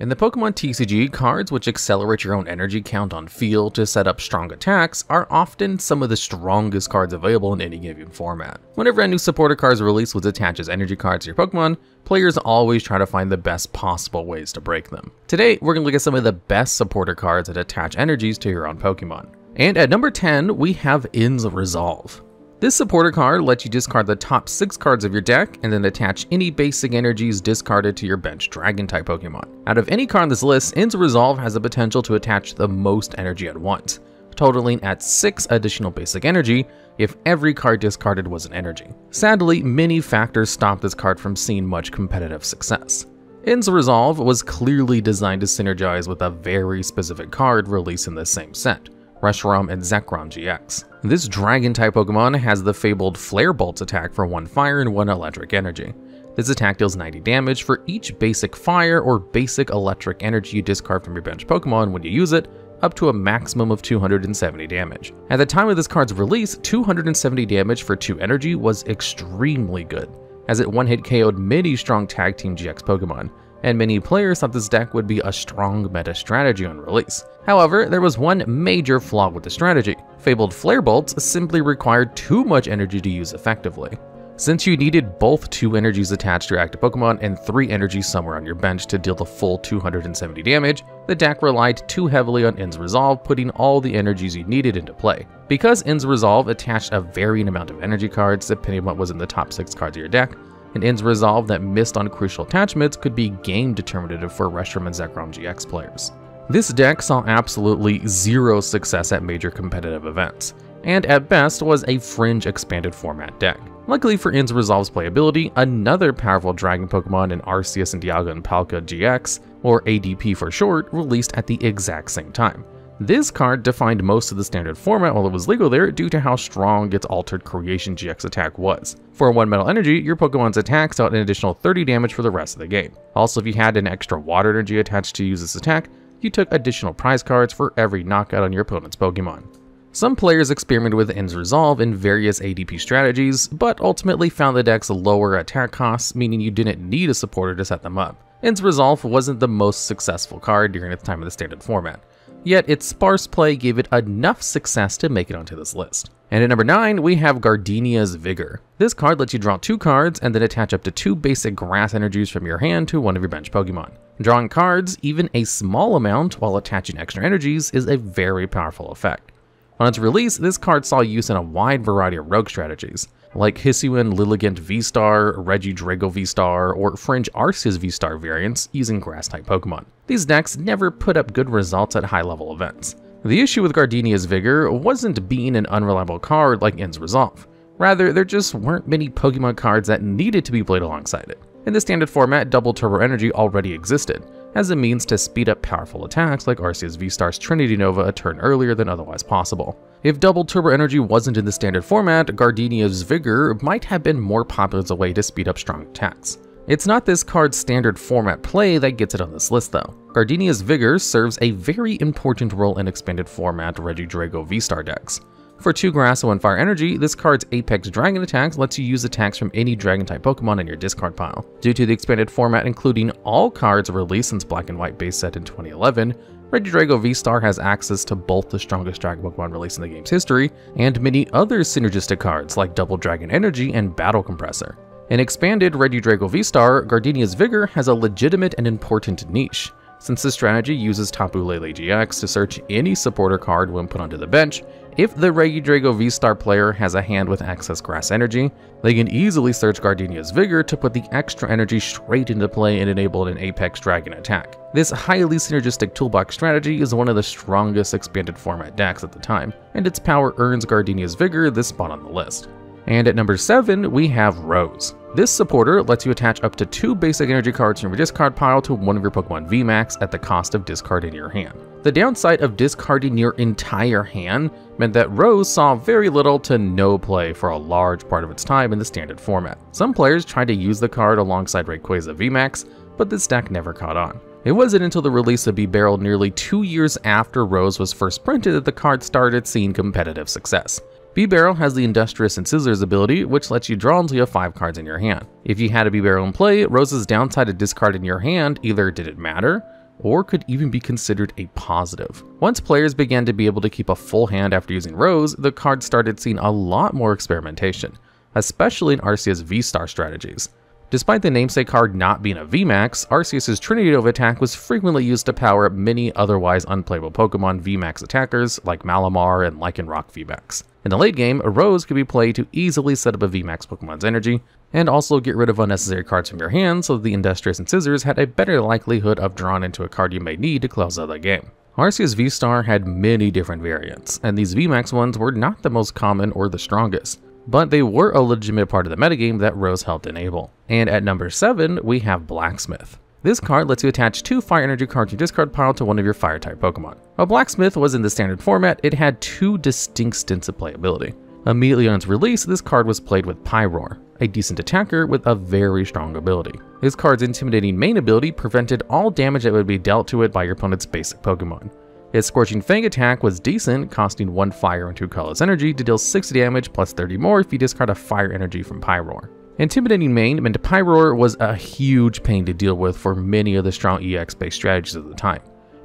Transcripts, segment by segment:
In the Pokemon TCG, cards which accelerate your own energy count on field to set up strong attacks are often some of the strongest cards available in any given format. Whenever a new supporter card is released which attaches energy cards to your Pokemon, players always try to find the best possible ways to break them. Today, we're going to look at some of the best supporter cards that attach energies to your own Pokemon. And at number 10, we have N's Resolve. This supporter card lets you discard the top 6 cards of your deck and then attach any basic energies discarded to your bench dragon type Pokemon. Out of any card on this list, N's Resolve has the potential to attach the most energy at once, totaling at 6 additional basic energy if every card discarded was an energy. Sadly, many factors stop this card from seeing much competitive success. N's Resolve was clearly designed to synergize with a very specific card released in the same set, Reshiram and Zekrom GX. This dragon-type Pokemon has the fabled Flare Bolts attack for 1 fire and 1 electric energy. This attack deals 90 damage for each basic fire or basic electric energy you discard from your bench Pokemon when you use it, up to a maximum of 270 damage. At the time of this card's release, 270 damage for 2 energy was extremely good, as it one-hit KO'd many strong Tag Team GX Pokemon, and many players thought this deck would be a strong meta strategy on release. However, there was one major flaw with the strategy. Fabled Flare Bolts simply required too much energy to use effectively. Since you needed both 2 energies attached to your active Pokemon and 3 energies somewhere on your bench to deal the full 270 damage, the deck relied too heavily on N's Resolve, putting all the energies you needed into play. Because N's Resolve attached a varying amount of energy cards depending on what was in the top 6 cards of your deck, and N's Resolve that missed on crucial attachments could be game determinative for Reshiram and Zekrom GX players. This deck saw absolutely zero success at major competitive events, and at best was a fringe expanded format deck. Luckily for N's Resolve's playability, another powerful dragon Pokemon in Arceus and Dialga and Palkia GX, or ADP for short, released at the exact same time. This card defined most of the standard format while it was legal there due to how strong its Altered Creation GX attack was. For 1 Metal Energy, your Pokemon's attacks dealt an additional 30 damage for the rest of the game. Also, if you had an extra Water Energy attached to use this attack, you took additional prize cards for every knockout on your opponent's Pokemon. Some players experimented with N's Resolve in various ADP strategies, but ultimately found the deck's lower attack costs, meaning you didn't need a supporter to set them up. N's Resolve wasn't the most successful card during its time in the standard format, yet its sparse play gave it enough success to make it onto this list. And at number 9, we have Gardenia's Vigor. This card lets you draw two cards and then attach up to two basic grass energies from your hand to one of your bench Pokemon. Drawing cards, even a small amount while attaching extra energies, is a very powerful effect. On its release, this card saw use in a wide variety of rogue strategies, like Hisuian Lilligant V-Star, Regidrago V-Star, or Fringe Arceus V-Star variants using Grass-type Pokemon. These decks never put up good results at high-level events. The issue with Gardenia's Vigor wasn't being an unreliable card like N's Resolve. Rather, there just weren't many Pokemon cards that needed to be played alongside it. In the standard format, Double Turbo Energy already existed, as a means to speed up powerful attacks like Arceus V-Star's Trinity Nova a turn earlier than otherwise possible. If Double Turbo Energy wasn't in the standard format, Gardenia's Vigor might have been more popular as a way to speed up strong attacks. It's not this card's standard format play that gets it on this list though. Gardenia's Vigor serves a very important role in expanded format Regidrago V-Star decks. For 2 Grass and Fire Energy, this card's Apex Dragon attacks lets you use attacks from any Dragon-type Pokemon in your discard pile. Due to the expanded format including all cards released since Black and White base set in 2011, Regidrago V-Star has access to both the strongest Dragon Pokemon released in the game's history, and many other synergistic cards like Double Dragon Energy and Battle Compressor. In expanded Regidrago V-Star, Gardenia's Vigor has a legitimate and important niche, since this strategy uses Tapu Lele GX to search any supporter card when put onto the bench, if the Regidrago V-Star player has a hand with excess grass energy, they can easily search Gardenia's Vigor to put the extra energy straight into play and enable an Apex Dragon attack. This highly synergistic toolbox strategy is one of the strongest expanded format decks at the time, and its power earns Gardenia's Vigor this spot on the list. And at number 7, we have Rose. This supporter lets you attach up to two basic energy cards from your discard pile to one of your Pokemon VMAX at the cost of discarding your hand. The downside of discarding your entire hand meant that Rose saw very little to no play for a large part of its time in the standard format. Some players tried to use the card alongside Rayquaza VMAX, but this deck never caught on. It wasn't until the release of Bibarel nearly two years after Rose was first printed that the card started seeing competitive success. Bibarel has the Industrious Incisors ability, which lets you draw until you have 5 cards in your hand. If you had a Bibarel in play, Rose's downside of discarding your hand either didn't matter, or could even be considered a positive. Once players began to be able to keep a full hand after using Rose, the card started seeing a lot more experimentation, especially in Arceus V-Star strategies. Despite the namesake card not being a VMAX, Arceus' Trinity Nova attack was frequently used to power up many otherwise unplayable Pokemon VMAX attackers like Malamar and Lycanroc VMAX. In the late game, a Rose could be played to easily set up a VMAX Pokemon's energy, and also get rid of unnecessary cards from your hand so the Industrious Incisors had a better likelihood of drawing into a card you may need to close out the game. Arceus V-Star had many different variants, and these VMAX ones were not the most common or the strongest but they were a legitimate part of the metagame that Rose helped enable. And at number 7, we have Blacksmith. This card lets you attach two Fire Energy cards to your discard pile to one of your Fire-type Pokemon. While Blacksmith was in the standard format, it had two distinct stints of playability. Immediately on its release, this card was played with Pyroar, a decent attacker with a very strong ability. This card's intimidating Mane ability prevented all damage that would be dealt to it by your opponent's basic Pokemon. His Scorching Fang attack was decent, costing 1 fire and 2 colorless energy to deal 60 damage plus 30 more if you discard a fire energy from Pyroar. Intimidating Mane meant Pyroar was a huge pain to deal with for many of the strong EX based strategies of the time.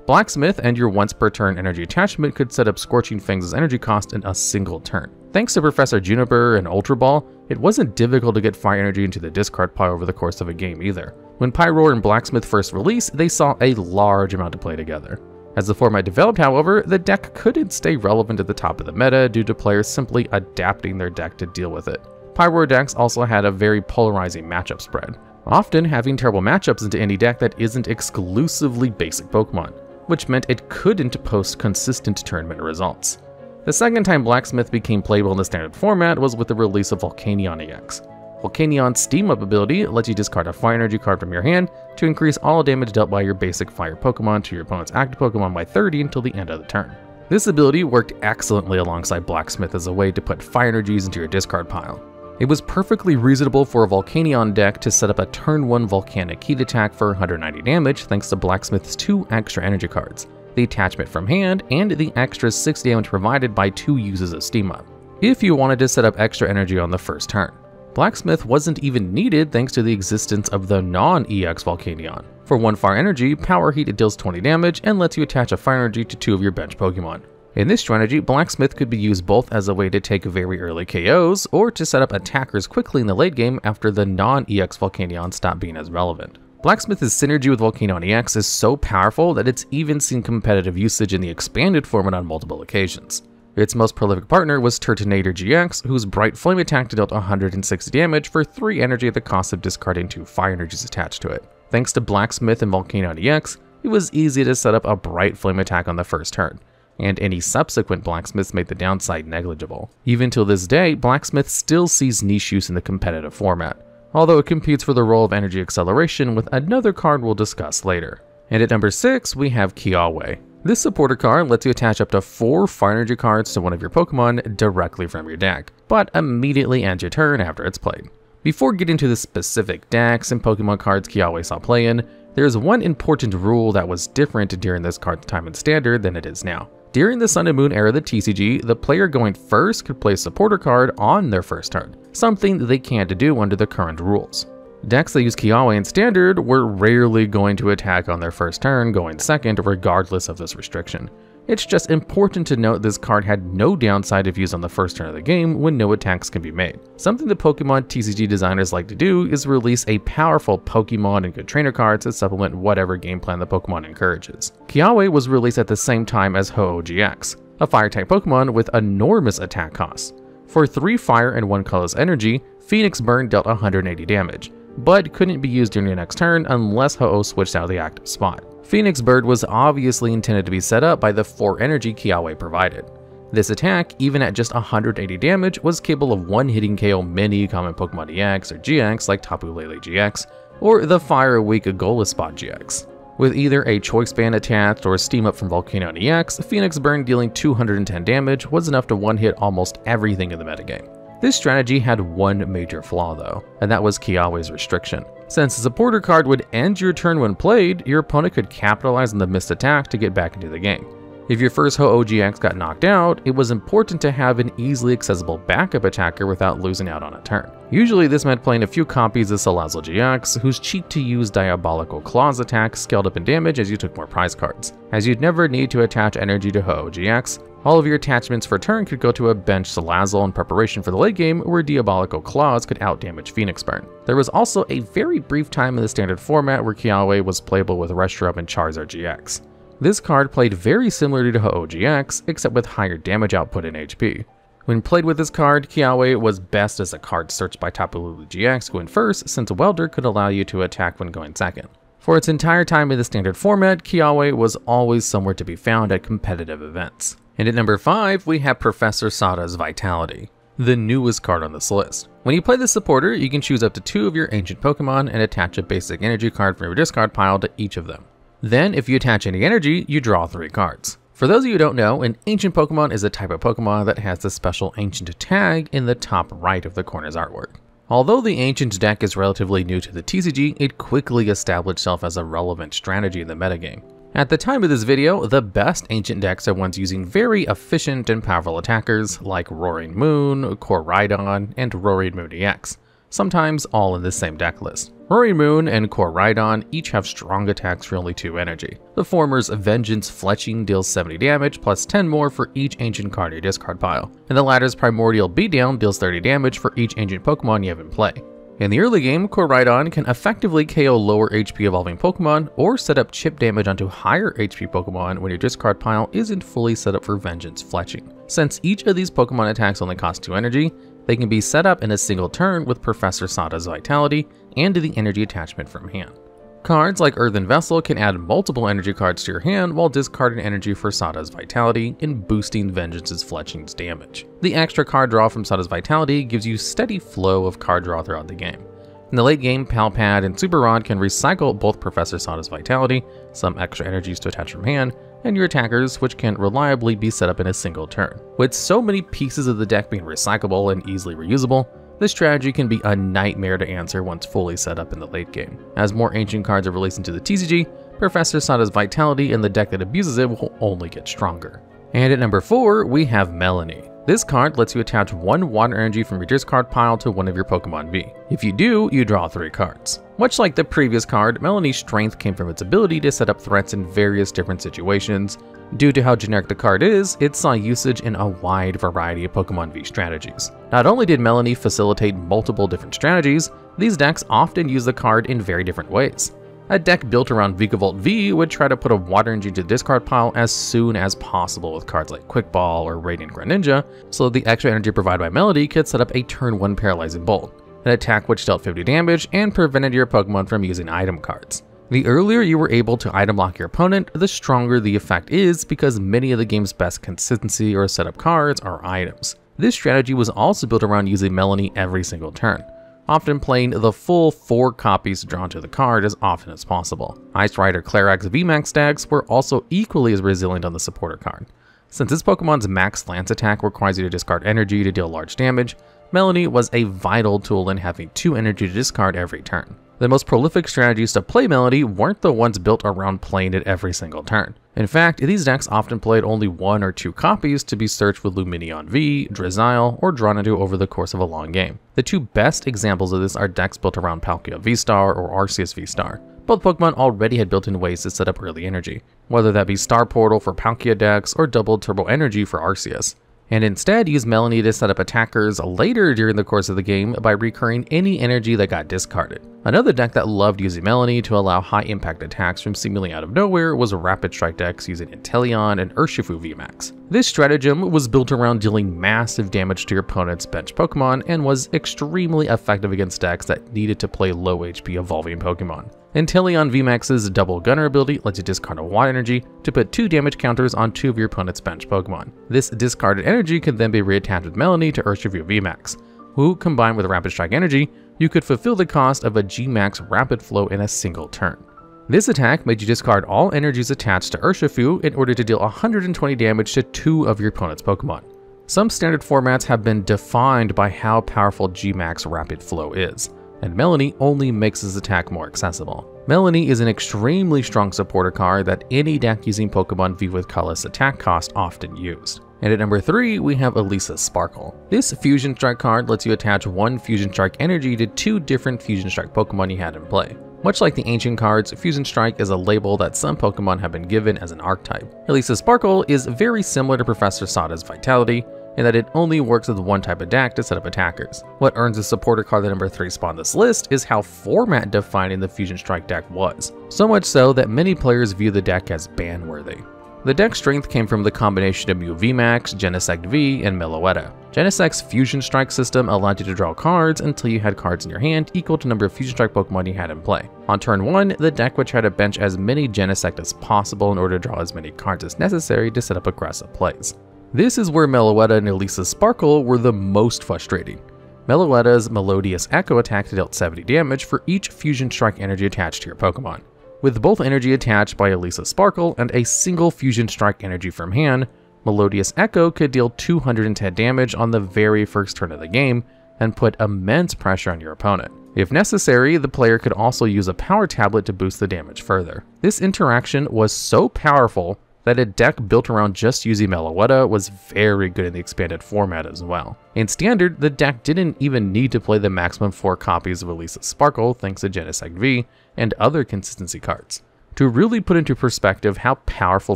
Blacksmith and your once per turn energy attachment could set up Scorching Fang's energy cost in a single turn. Thanks to Professor Juniper and Ultra Ball, it wasn't difficult to get fire energy into the discard pile over the course of a game either. When Pyroar and Blacksmith first released, they saw a large amount to play together. As the format developed, however, the deck couldn't stay relevant at the top of the meta due to players simply adapting their deck to deal with it. Pyroar decks also had a very polarizing matchup spread, often having terrible matchups into any deck that isn't exclusively basic Pokemon, which meant it couldn't post consistent tournament results. The second time Blacksmith became playable in the standard format was with the release of Volcanion EX. Volcanion's Steam Up ability lets you discard a Fire Energy card from your hand to increase all damage dealt by your basic Fire Pokemon to your opponent's active Pokemon by 30 until the end of the turn. This ability worked excellently alongside Blacksmith as a way to put Fire Energies into your discard pile. It was perfectly reasonable for a Volcanion deck to set up a turn 1 Volcanic Heat attack for 190 damage thanks to Blacksmith's two extra energy cards, the attachment from hand, and the extra 6 damage provided by two uses of Steam Up, if you wanted to set up extra energy on the first turn. Blacksmith wasn't even needed thanks to the existence of the non-EX Volcanion. For 1 fire energy, Power Heater deals 20 damage and lets you attach a fire energy to two of your bench Pokemon. In this strategy, Blacksmith could be used both as a way to take very early KOs, or to set up attackers quickly in the late game after the non-EX Volcanion stop being as relevant. Blacksmith's synergy with Volcanion EX is so powerful that it's even seen competitive usage in the expanded format on multiple occasions. Its most prolific partner was Turtonator GX, whose Bright Flame attack dealt 160 damage for 3 energy at the cost of discarding 2 fire energies attached to it. Thanks to Blacksmith and Volcanion EX, it was easy to set up a Bright Flame attack on the first turn, and any subsequent blacksmiths made the downside negligible. Even till this day, Blacksmith still sees niche use in the competitive format, although it competes for the role of energy acceleration with another card we'll discuss later. And at number 6, we have Kiawe. This supporter card lets you attach up to 4 Fire Energy cards to one of your Pokemon directly from your deck, but immediately ends your turn after it's played. Before getting to the specific decks and Pokemon cards Kiawe saw play in, there's one important rule that was different during this card's time in Standard than it is now. During the Sun and Moon era of the TCG, the player going first could play a supporter card on their first turn, something they can't do under the current rules. Decks that use Kiawe in Standard were rarely going to attack on their first turn, going second regardless of this restriction. It's just important to note this card had no downside if used on the first turn of the game when no attacks can be made. Something the Pokemon TCG designers like to do is release a powerful Pokemon and good trainer card to supplement whatever game plan the Pokemon encourages. Kiawe was released at the same time as Ho-Oh GX, a fire-type Pokemon with enormous attack costs. For 3 fire and 1 colorless energy, Phoenix Burn dealt 180 damage, but couldn't be used during your next turn unless Ho-Oh switched out of the active spot. Phoenix Burn was obviously intended to be set up by the 4 energy Kiawe provided. This attack, even at just 180 damage, was capable of one-hitting KO many common Pokemon EX or GX like Tapu Lele GX, or the Fire Weak Golisopod GX. With either a Choice Band attached or Steam Up from Volcanion EX, Phoenix Burn dealing 210 damage was enough to one-hit almost everything in the metagame. This strategy had one major flaw though, and that was Kiawe's restriction. Since the supporter card would end your turn when played, your opponent could capitalize on the missed attack to get back into the game. If your first Ho-Oh-GX got knocked out, it was important to have an easily accessible backup attacker without losing out on a turn. Usually this meant playing a few copies of Salazzle GX, whose cheap-to-use Diabolical Claws attack scaled up in damage as you took more prize cards. As you'd never need to attach energy to Ho-Oh-GX, all of your attachments for turn could go to a bench Salazzle in preparation for the late game where Diabolical Claws could outdamage Phoenix Burn. There was also a very brief time in the standard format where Kiawe was playable with Reshiram and Charizard GX. This card played very similarly to Ho-Oh GX, except with higher damage output and HP. When played with this card, Kiawe was best as a card searched by Tapu Lele GX going first, since a Welder could allow you to attack when going second. For its entire time in the standard format, Kiawe was always somewhere to be found at competitive events. And at number 5, we have Professor Sada's Vitality, the newest card on this list. When you play this supporter, you can choose up to two of your ancient Pokemon and attach a basic energy card from your discard pile to each of them. Then, if you attach any energy, you draw three cards. For those of you who don't know, an Ancient Pokemon is a type of Pokemon that has the special Ancient tag in the top right of the corner's artwork. Although the Ancient deck is relatively new to the TCG, it quickly established itself as a relevant strategy in the metagame. At the time of this video, the best Ancient decks are ones using very efficient and powerful attackers like Roaring Moon, Koraidon, and Roaring Moon EX sometimes all in the same deck list. Roaring Moon and Koraidon each have strong attacks for only 2 energy. The former's Vengeance Fletching deals 70 damage plus 10 more for each ancient card in your discard pile, and the latter's Primordial Beatdown deals 30 damage for each ancient Pokemon you have in play. In the early game, Koraidon can effectively KO lower HP evolving Pokemon or set up chip damage onto higher HP Pokemon when your discard pile isn't fully set up for Vengeance Fletching. Since each of these Pokemon attacks only cost 2 energy, they can be set up in a single turn with Professor Sada's Vitality and the energy attachment from hand. Cards like Earthen Vessel can add multiple energy cards to your hand while discarding energy for Sada's Vitality and boosting Vengeance's Fletching's damage. The extra card draw from Sada's Vitality gives you steady flow of card draw throughout the game. In the late game, Pal Pad and Super Rod can recycle both Professor Sada's Vitality, some extra energies to attach from hand, and your attackers, which can reliably be set up in a single turn. With so many pieces of the deck being recyclable and easily reusable, this strategy can be a nightmare to answer once fully set up in the late game. As more ancient cards are released into the TCG, Professor Sada's vitality in the deck that abuses it will only get stronger. And at number 4, we have Melony. This card lets you attach one water energy from your discard pile to one of your Pokemon V. If you do, you draw 3 cards. Much like the previous card, Melony's strength came from its ability to set up threats in various different situations. Due to how generic the card is, it saw usage in a wide variety of Pokemon V strategies. Not only did Melony facilitate multiple different strategies, these decks often use the card in very different ways. A deck built around Vikavolt V would try to put a water energy to the discard pile as soon as possible with cards like Quick Ball or Radiant Greninja, so that the extra energy provided by Melony could set up a turn 1 Paralyzing Bolt, an attack which dealt 50 damage and prevented your Pokemon from using item cards. The earlier you were able to item lock your opponent, the stronger the effect is because many of the game's best consistency or setup cards are items. This strategy was also built around using Melony every single turn often playing the full 4 copies drawn to the card as often as possible. Ice Rider Calyrex VMAX decks were also equally as resilient on the supporter card. Since this Pokemon's max lance attack requires you to discard energy to deal large damage, Melony was a vital tool in having 2 energy to discard every turn. The most prolific strategies to play Melony weren't the ones built around playing it every single turn. In fact, these decks often played only one or two copies to be searched with Lumineon V, Drizzile, or drawn into over the course of a long game. The two best examples of this are decks built around Palkia V-Star or Arceus V-Star. Both Pokemon already had built-in ways to set up early energy, whether that be Star Portal for Palkia decks or Double Turbo Energy for Arceus and instead use Melony to set up attackers later during the course of the game by recurring any energy that got discarded. Another deck that loved using Melony to allow high impact attacks from seemingly out of nowhere was a Rapid Strike decks using Inteleon and Urshifu VMAX. This stratagem was built around dealing massive damage to your opponent's bench Pokemon and was extremely effective against decks that needed to play low HP evolving Pokemon. Inteleon VMAX's Double Gunner ability lets you discard a water energy to put two damage counters on two of your opponent's bench Pokemon. This discarded energy can then be reattached with Melony to Urshifu VMAX, who, combined with Rapid Strike energy, you could fulfill the cost of a G-Max Rapid Flow in a single turn. This attack made you discard all energies attached to Urshifu in order to deal 120 damage to two of your opponent's Pokemon. Some standard formats have been defined by how powerful G-Max Rapid Flow is and Melony only makes his attack more accessible. Melony is an extremely strong supporter card that any deck using Pokemon V with colorless attack cost often used. And at number 3, we have Elesa Sparkle. This Fusion Strike card lets you attach one Fusion Strike energy to two different Fusion Strike Pokemon you had in play. Much like the ancient cards, Fusion Strike is a label that some Pokemon have been given as an archetype. Elesa Sparkle is very similar to Professor Sada's Vitality, in that it only works with one type of deck to set up attackers. What earns a supporter card the number 3 spot on this list is how format defining the Fusion Strike deck was, so much so that many players view the deck as ban-worthy. The deck's strength came from the combination of Mew VMAX, Genesect V, and Meloetta. Genesect's Fusion Strike system allowed you to draw cards until you had cards in your hand equal to number of Fusion Strike Pokemon you had in play. On turn 1, the deck would try to bench as many Genesect as possible in order to draw as many cards as necessary to set up aggressive plays. This is where Meloetta and Elesa Sparkle were the most frustrating. Meloetta's Melodious Echo attack dealt 70 damage for each Fusion Strike energy attached to your Pokemon. With both energy attached by Elesa Sparkle and a single Fusion Strike energy from hand, Melodious Echo could deal 210 damage on the very first turn of the game and put immense pressure on your opponent. If necessary, the player could also use a power tablet to boost the damage further. This interaction was so powerful that a deck built around just using Meloetta was very good in the expanded format as well. In Standard, the deck didn't even need to play the maximum 4 copies of Elesa Sparkle thanks to Genesect V and other consistency cards. To really put into perspective how powerful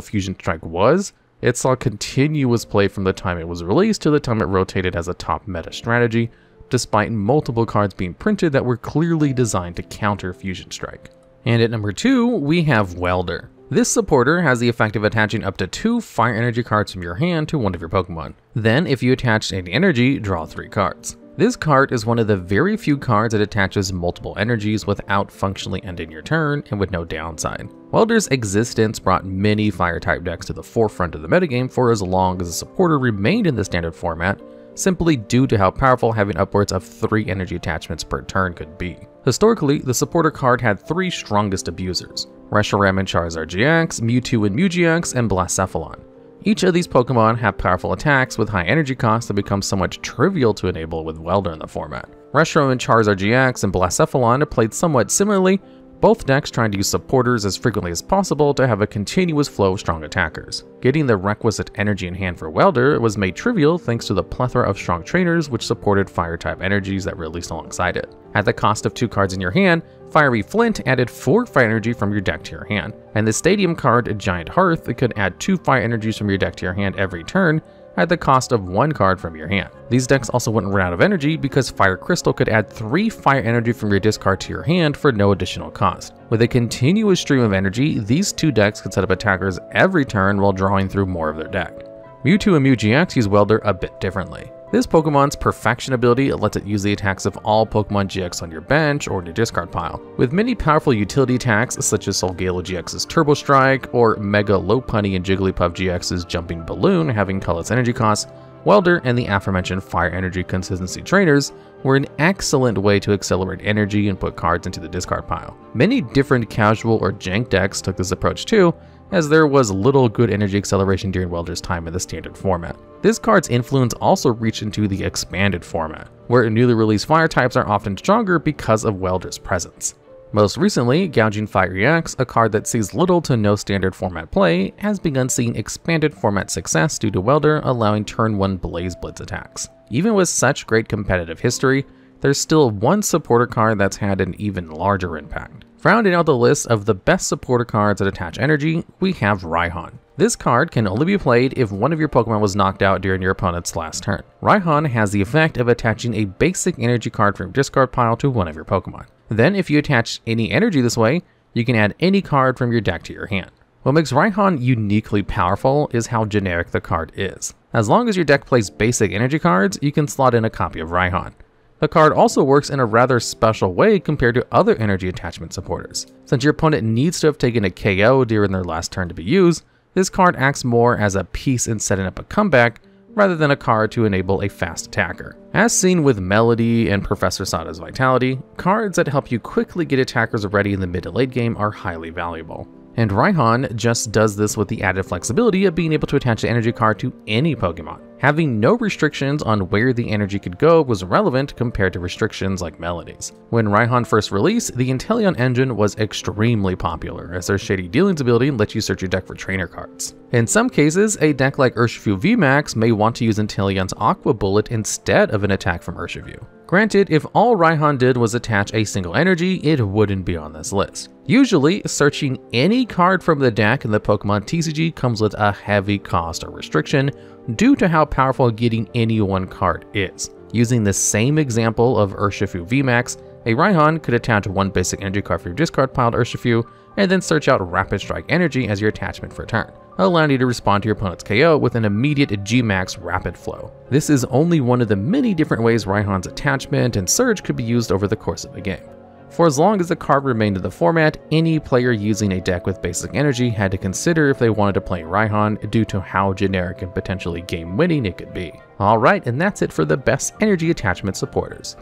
Fusion Strike was, it saw continuous play from the time it was released to the time it rotated as a top meta strategy, despite multiple cards being printed that were clearly designed to counter Fusion Strike. And at number 2, we have Welder. This supporter has the effect of attaching up to two fire energy cards from your hand to one of your Pokemon. Then, if you attach any energy, draw three cards. This card is one of the very few cards that attaches multiple energies without functionally ending your turn and with no downside. Welder's existence brought many fire-type decks to the forefront of the metagame for as long as the supporter remained in the standard format, simply due to how powerful having upwards of 3 energy attachments per turn could be. Historically, the supporter card had three strongest abusers, Reshiram and Charizard GX, Mewtwo and Mew-GX, and Blacephalon. Each of these Pokemon have powerful attacks with high energy costs that become somewhat trivial to enable with Welder in the format. Reshiram and Charizard GX and Blacephalon are played somewhat similarly, both decks trying to use supporters as frequently as possible to have a continuous flow of strong attackers. Getting the requisite energy in hand for Welder was made trivial thanks to the plethora of strong trainers which supported fire-type energies that released alongside it. At the cost of two cards in your hand, Fiery Flint added 4 fire energy from your deck to your hand, and the Stadium card Giant Hearth that could add 2 fire energies from your deck to your hand every turn, at the cost of one card from your hand. These decks also wouldn't run out of energy because Fire Crystal could add 3 fire energy from your discard to your hand for no additional cost. With a continuous stream of energy, these two decks could set up attackers every turn while drawing through more of their deck. Mewtwo and Mew-GX use Welder a bit differently. This Pokemon's Perfection ability lets it use the attacks of all Pokemon GX on your bench or in your discard pile. With many powerful utility attacks such as Solgaleo GX's Turbo Strike or Mega Lopunny and Jigglypuff GX's Jumping Balloon having colorless energy costs, Welder and the aforementioned Fire Energy Consistency trainers were an excellent way to accelerate energy and put cards into the discard pile. Many different casual or jank decks took this approach too, as there was little good energy acceleration during Welder's time in the standard format. This card's influence also reached into the expanded format, where newly released fire types are often stronger because of Welder's presence. Most recently, Gouging Fire EX, a card that sees little to no standard format play, has begun seeing expanded format success due to Welder allowing turn 1 Blaze Blitz attacks. Even with such great competitive history, there's still one supporter card that's had an even larger impact. Rounding out the list of the best supporter cards that attach energy, we have Raihan. This card can only be played if one of your Pokemon was knocked out during your opponent's last turn. Raihan has the effect of attaching a basic energy card from your discard pile to one of your Pokemon. Then if you attach any energy this way, you can add any card from your deck to your hand. What makes Raihan uniquely powerful is how generic the card is. As long as your deck plays basic energy cards, you can slot in a copy of Raihan. The card also works in a rather special way compared to other energy attachment supporters. Since your opponent needs to have taken a KO during their last turn to be used, this card acts more as a piece in setting up a comeback rather than a card to enable a fast attacker. As seen with Melony and Professor Sada's Vitality, cards that help you quickly get attackers ready in the mid to late game are highly valuable. And Raihan just does this with the added flexibility of being able to attach the energy card to any Pokemon. Having no restrictions on where the energy could go was relevant compared to restrictions like Melony's. When Raihan first released, the Inteleon engine was extremely popular, as their Shady Dealings ability lets you search your deck for trainer cards. In some cases, a deck like Urshifu VMAX may want to use Inteleon's Aqua Bullet instead of an attack from Urshifu. Granted, if all Raihan did was attach a single energy, it wouldn't be on this list. Usually, searching any card from the deck in the Pokemon TCG comes with a heavy cost or restriction due to how powerful getting any one card is. Using the same example of Urshifu VMAX, a Raihan could attach one basic energy card for your discard pile to Urshifu, and then search out Rapid Strike Energy as your attachment for a turn allowing you to respond to your opponent's KO with an immediate Gmax rapid flow. This is only one of the many different ways Raihan's attachment and surge could be used over the course of a game. For as long as the card remained in the format, any player using a deck with basic energy had to consider if they wanted to play Raihan due to how generic and potentially game winning it could be. Alright, and that's it for the best energy attachment supporters.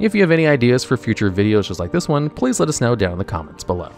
If you have any ideas for future videos just like this one, please let us know down in the comments below.